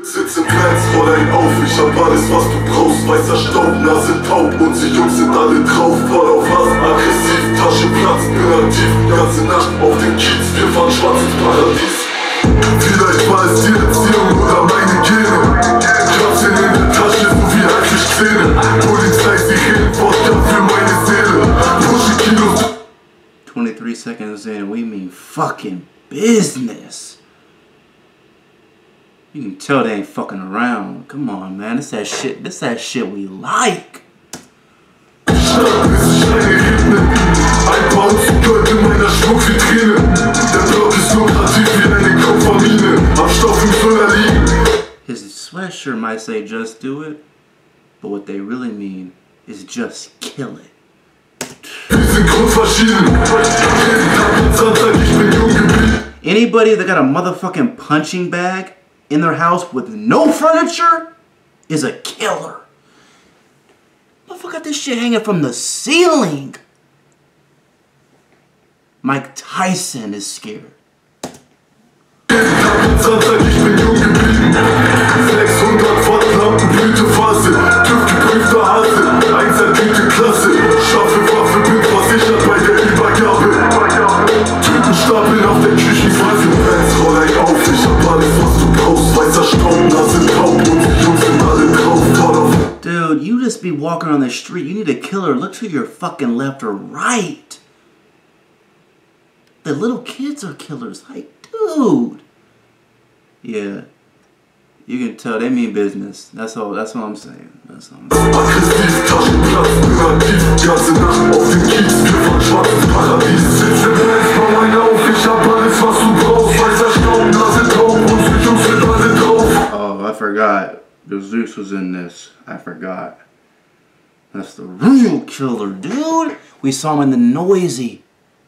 Sitz im Glanz, vor dein auf, ich hab alles was du brauchst. Weißer Staub, Nase taub, und unsere Jungs sind alle drauf. Voll auf Hass, aggressiv, Tasche platzt, bin aktiv. Ganze Nacht auf den Kiez, wir fahren schwarz ins Paradies. Vielleicht war es die Erziehung oder meine Gene. Kratschen in der Tasche, so wie eigentlich Szene Polizei, sie reden, Wodka für meine Seele. Pusche Kilos. 23 seconds in, we mean fucking business. You can tell they ain't fucking around. Come on, man. This that shit. This that shit we like. His sweatshirt might say just do it, but what they really mean is just kill it. Anybody that got a motherfucking punching bag in their house with no furniture is a killer. Motherfucker got this shit hanging from the ceiling. Mike Tyson is scared. walking on the street, you need a killer, look to your fucking left or right. The little kids are killers. Like, dude. Yeah. You can tell they mean business. That's all. That's what I'm saying. That's all. I'm saying. Oh, I forgot. Gzuz was in this. I forgot. That's the real killer, dude. We saw him in the Noizy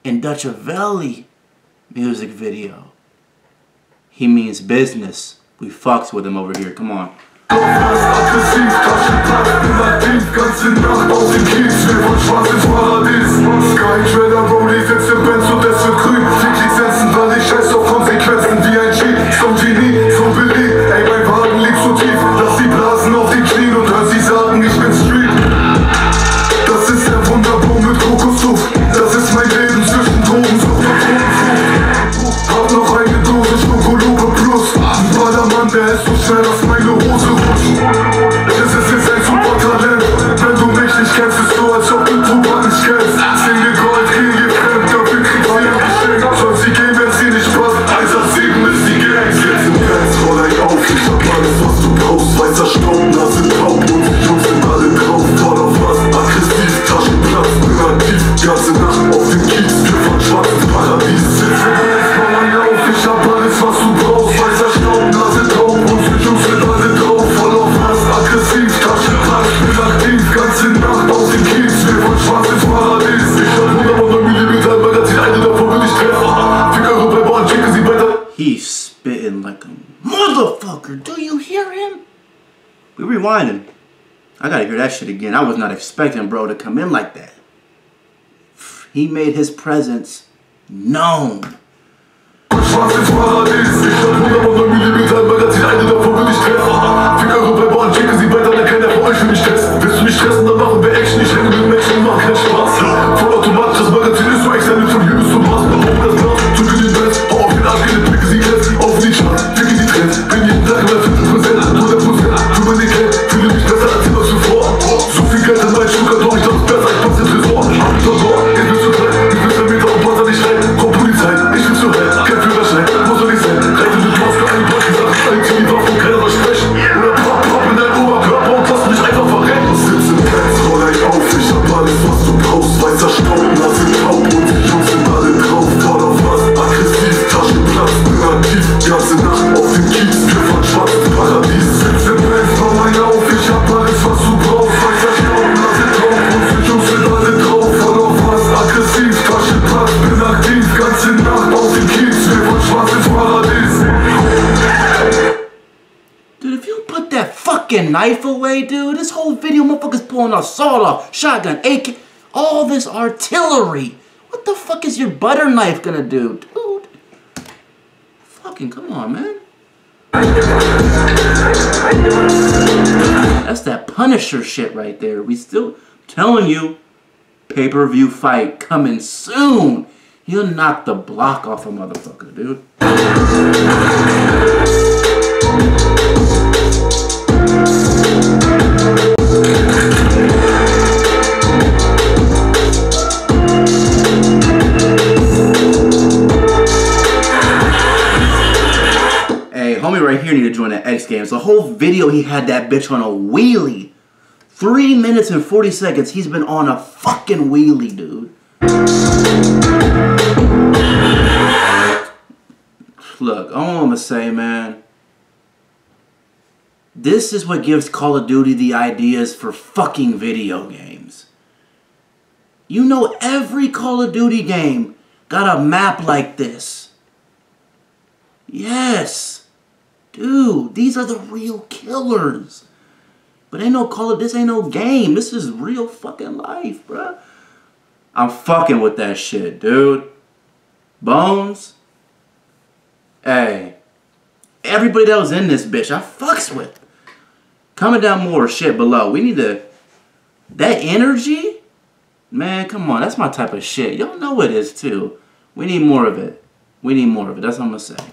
and Dutcha Valley music video. He means business. We fucks with him over here. Come on. He's spitting like a motherfucker. Do you hear him? We rewinding. I gotta hear that shit again. I was not expecting bro to come in like that. He made his presence known. Willst du mich stressen, dann machen wir Action. knife away, dude. This whole video, motherfuckers pulling off sawed-off, shotgun, AK, all this artillery. What the fuck is your butter knife gonna do, dude? Fucking come on, man. That's that Punisher shit right there. We still telling you, pay-per-view fight coming soon. You'll knock the block off a motherfucker, dude. Homie right here need to join the X Games. The whole video he had that bitch on a wheelie. Three minutes and 40 seconds he's been on a fucking wheelie, dude. Look, all I'm gonna say, man. This is what gives Call of Duty the ideas for fucking video games. You know every Call of Duty game got a map like this. Yes. Dude, these are the real killers. But ain't no Call of this ain't no game. This is real fucking life, bruh. I'm fucking with that shit, dude. Bonez. Hey. Everybody that was in this bitch, I fucks with. Comment down more shit below. We need to. That energy? Man, come on. That's my type of shit. Y'all know it is too. We need more of it. We need more of it. That's what I'm gonna say.